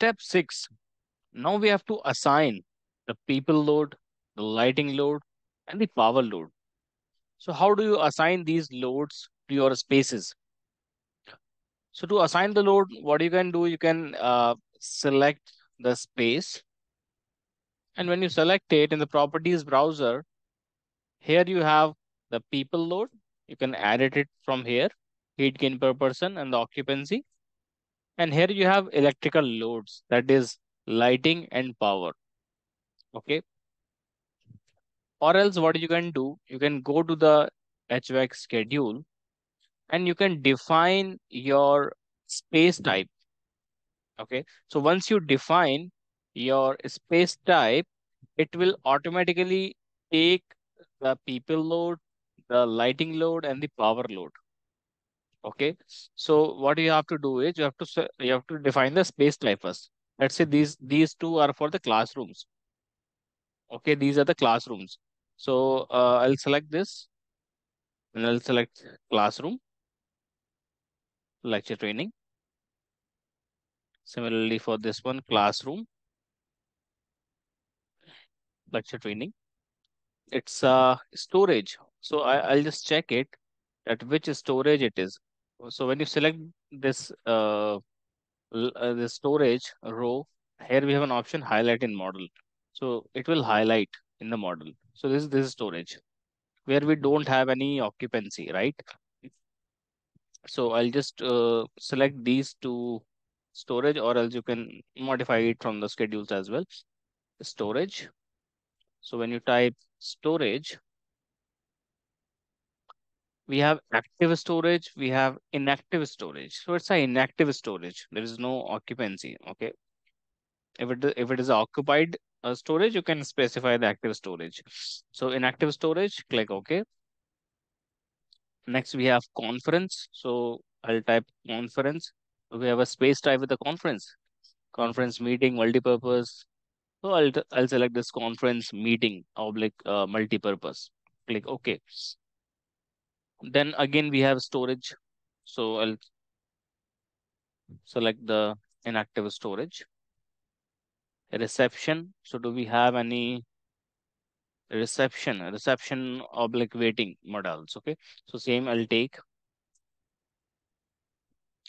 step six, now we have to assign the people load, the lighting load, and the power load. So how do you assign these loads to your spaces? So to assign the load, what you can do, you can uh, select the space. And when you select it in the properties browser, here you have the people load. You can edit it from here, heat gain per person and the occupancy. And here you have electrical loads, that is lighting and power. Okay. Or else what you can do, you can go to the HVAC schedule and you can define your space type. Okay. So once you define your space type, it will automatically take the people load, the lighting load and the power load. Okay. So what you have to do is you have to you have to define the space type first. Let's say these these two are for the classrooms. Okay, these are the classrooms. So uh, I'll select this and I'll select classroom, lecture training. Similarly for this one, classroom, lecture training. It's uh, storage. So I, I'll just check it at which storage it is. So when you select this uh, uh, storage row, here we have an option highlight in model. So it will highlight in the model. So this, is this is storage where we don't have any occupancy, right? So I'll just uh, select these two storage or else you can modify it from the schedules as well. Storage. So when you type storage, we have active storage, we have inactive storage. So it's an inactive storage. There is no occupancy. Okay. If it if it is occupied uh, storage, you can specify the active storage. So inactive storage, click OK. Next, we have conference. So I'll type conference. We have a space type with the conference. Conference meeting, multi-purpose. So I'll, I'll select this conference meeting oblique uh, multi-purpose. Click OK. Then again, we have storage. So I'll select the inactive storage. Reception. So do we have any reception, reception oblique waiting models? Okay. So same I'll take.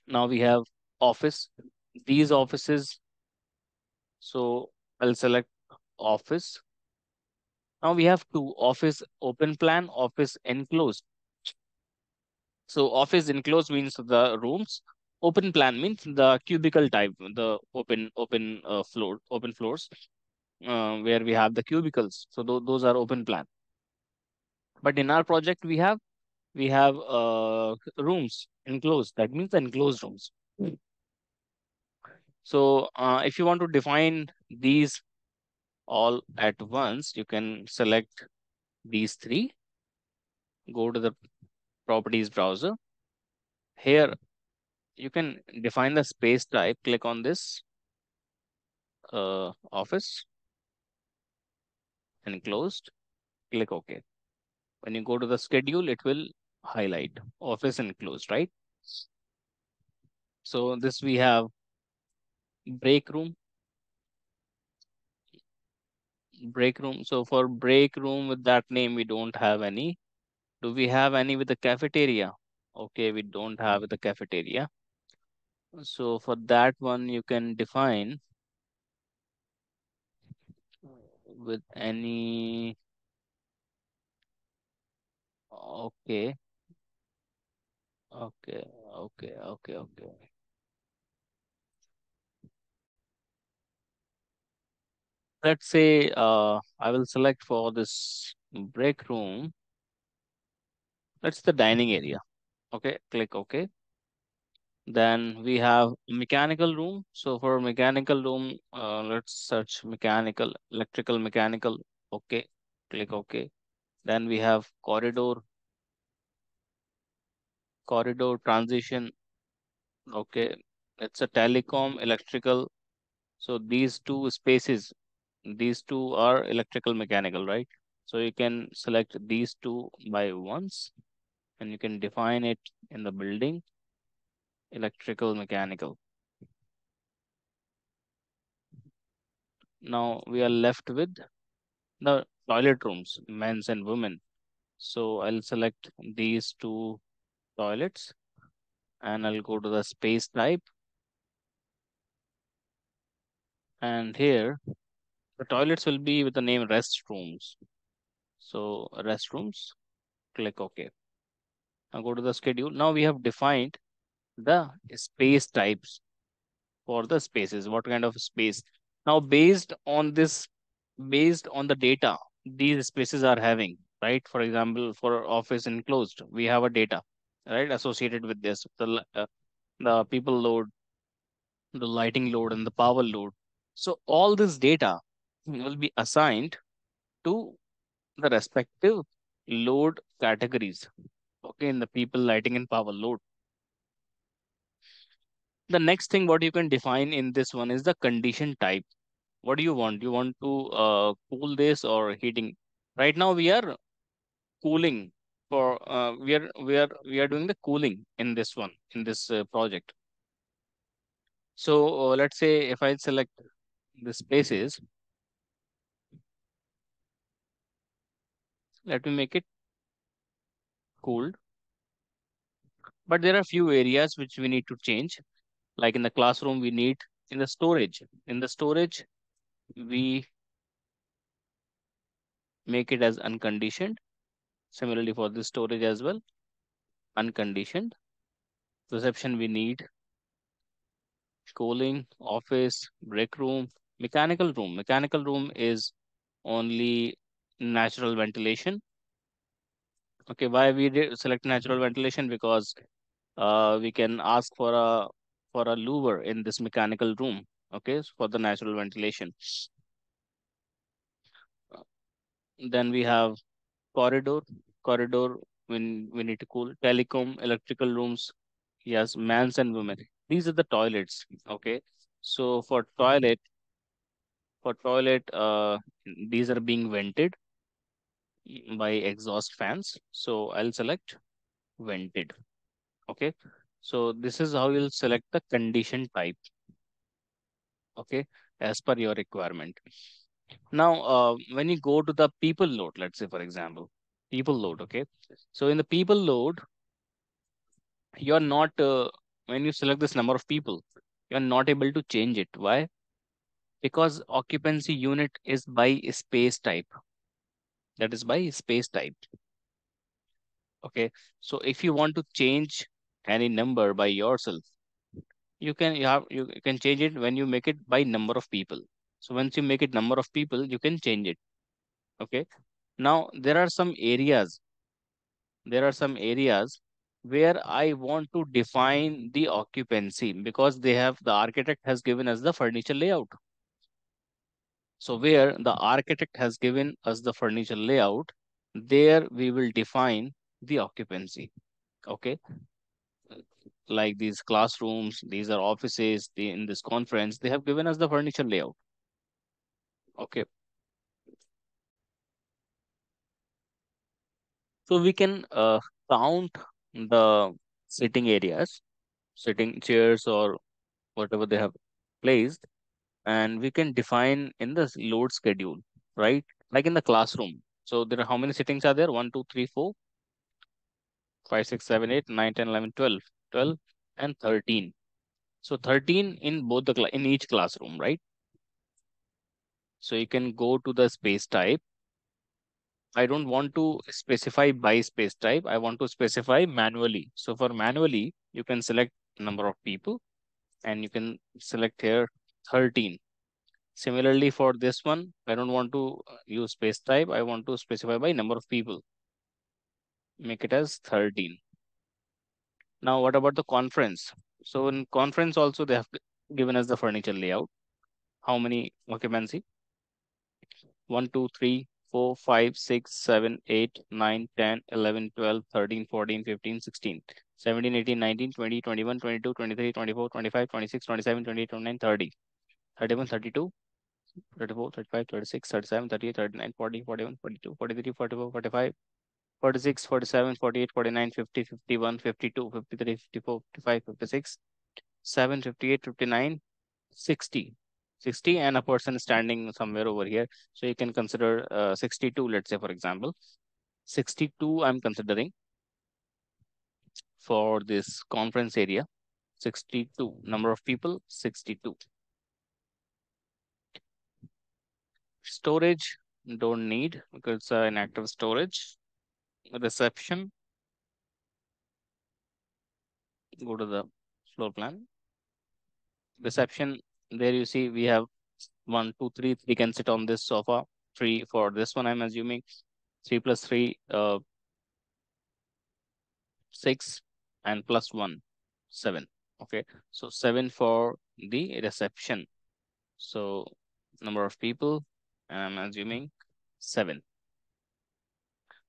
Now we have office. These offices. So I'll select office. Now we have two office open plan, office enclosed. So office enclosed means the rooms. Open plan means the cubicle type, the open open uh, floor, open floors, uh, where we have the cubicles. So th those are open plan. But in our project, we have we have uh, rooms enclosed. That means enclosed rooms. So uh, if you want to define these all at once, you can select these three. Go to the properties browser. Here, you can define the space type. Click on this uh, office enclosed. Click OK. When you go to the schedule, it will highlight office enclosed, right? So this we have break room. Break room. So for break room with that name, we don't have any. Do we have any with the cafeteria? Okay, we don't have the cafeteria. So for that one, you can define with any okay okay okay okay okay let's say uh i will select for this break room that's the dining area okay click ok then we have mechanical room. So for mechanical room, uh, let's search mechanical, electrical, mechanical. Okay, click OK. Then we have corridor, corridor transition. Okay, it's a telecom, electrical. So these two spaces, these two are electrical, mechanical, right? So you can select these two by once and you can define it in the building electrical, mechanical. Now we are left with the toilet rooms, men's and women. So I'll select these two toilets and I'll go to the space type. And here the toilets will be with the name restrooms. So restrooms, click OK. Now go to the schedule. Now we have defined the space types for the spaces. What kind of space? Now based on this, based on the data these spaces are having, right? For example, for office enclosed, we have a data, right, associated with this, the uh, the people load, the lighting load, and the power load. So all this data will be assigned to the respective load categories. Okay, in the people lighting and power load. The next thing what you can define in this one is the condition type. What do you want? do You want to uh, cool this or heating? Right now we are cooling for uh, we are we are we are doing the cooling in this one in this uh, project. So uh, let's say if I select the spaces, let me make it cooled. But there are a few areas which we need to change. Like in the classroom, we need in the storage. In the storage, we make it as unconditioned. Similarly for the storage as well, unconditioned. Reception, we need cooling, office, break room, mechanical room. Mechanical room is only natural ventilation. Okay, why we select natural ventilation? Because uh, we can ask for a for a louver in this mechanical room. Okay, for the natural ventilation. Then we have corridor. Corridor when we need to cool telecom, electrical rooms. Yes, men's and women. These are the toilets. Okay, so for toilet, for toilet, uh, these are being vented by exhaust fans. So I'll select vented. Okay, so this is how you'll select the condition type. Okay, as per your requirement. Now, uh, when you go to the people load, let's say, for example, people load, okay? So in the people load, you're not, uh, when you select this number of people, you're not able to change it. Why? Because occupancy unit is by space type. That is by space type. Okay. So if you want to change any number by yourself, you can you have you can change it when you make it by number of people. So once you make it number of people, you can change it. Okay. Now there are some areas. There are some areas where I want to define the occupancy because they have the architect has given us the furniture layout. So where the architect has given us the furniture layout, there we will define the occupancy. Okay. Like these classrooms, these are offices, the, in this conference, they have given us the furniture layout. Okay. So we can uh, count the sitting areas, sitting chairs or whatever they have placed, and we can define in the load schedule, right? Like in the classroom. So there are how many sittings are there? 1, 2, 3, 4, 5, 6, 7, 8, 9, 10, 11, 12, 12 and 13. So 13 in both the in each classroom, right? So you can go to the space type. I don't want to specify by space type. I want to specify manually. So for manually, you can select number of people and you can select here 13. Similarly, for this one, I don't want to uh, use space type. I want to specify by number of people. Make it as 13. Now, what about the conference? So in conference also, they have given us the furniture layout. How many occupancy? 1, 2, 3, 4, 5, 6, 7, 8, 9, 10, 11, 12, 13, 14, 15, 16, 17, 18, 19, 20, 21, 22, 23, 24, 25, 26, 27, 28, 29, 30, 31, 32, 34, 35, 36, 37, 38, 39, 40, 41, 42, 43, 44, 45, 46, 47, 48, 49, 50, 51, 52, 53, 54, 55, 56, 7, 58, 59, 60. 60 and a person standing somewhere over here. So you can consider uh, 62, let's say, for example. 62 I'm considering for this conference area. 62, number of people, 62. Storage, don't need because it's an active storage. Reception, go to the floor plan. Reception, there you see we have one, two, three, three can sit on this sofa. Three for this one, I'm assuming. Three plus three, uh, six, and plus one, seven. Okay, so seven for the reception. So number of people, I'm assuming seven.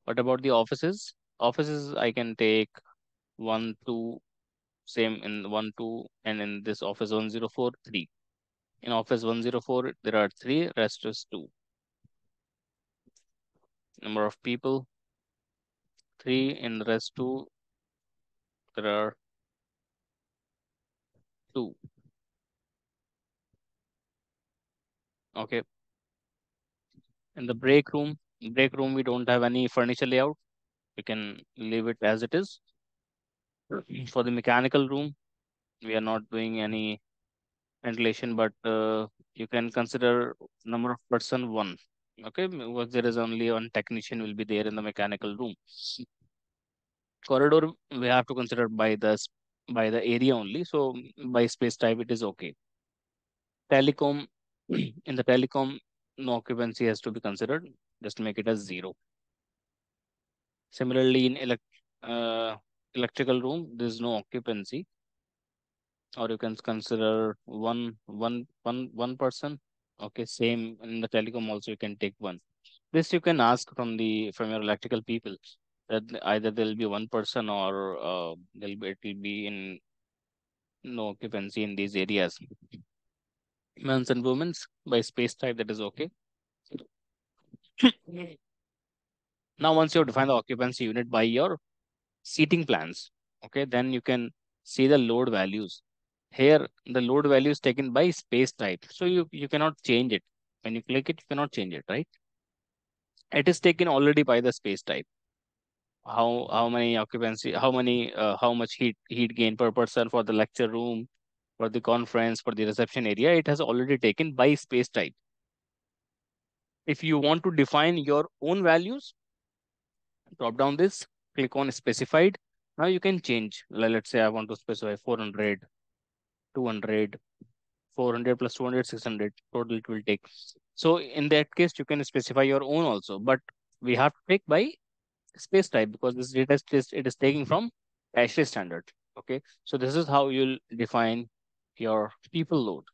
What about the offices? Offices, I can take one, two, same in one, two, and in this office 104, three. In office 104, there are three, rest is two. Number of people, three, in the rest two, there are two. Okay. In the break room, break room, we don't have any furniture layout. We can leave it as it is. For the mechanical room, we are not doing any ventilation, but uh, you can consider number of person one. Okay, because there is only one technician will be there in the mechanical room. Corridor, we have to consider by the by the area only. So by space type, it is okay. Telecom, in the telecom, no occupancy has to be considered. Just make it as zero. Similarly, in elect, uh, electrical room, there is no occupancy. Or you can consider one, one, one, one person. Okay, same in the telecom also you can take one. This you can ask from the from your electrical people that either there'll be one person or uh, there'll be it will be in no occupancy in these areas. Men's and women's by space type that is okay. now once you have defined the occupancy unit by your seating plans, okay, then you can see the load values. Here the load value is taken by space type. So you, you cannot change it. When you click it, you cannot change it, right? It is taken already by the space type how how many occupancy how many uh, how much heat heat gain per person for the lecture room for the conference for the reception area it has already taken by space type. If you want to define your own values drop down this click on specified. Now you can change. Let's say i want to specify 400 200 400 plus 200 600 total it will take. So in that case you can specify your own also but we have to take by space type because this data is it is taking from ASHRAE standard. Okay, so this is how you'll define your people load.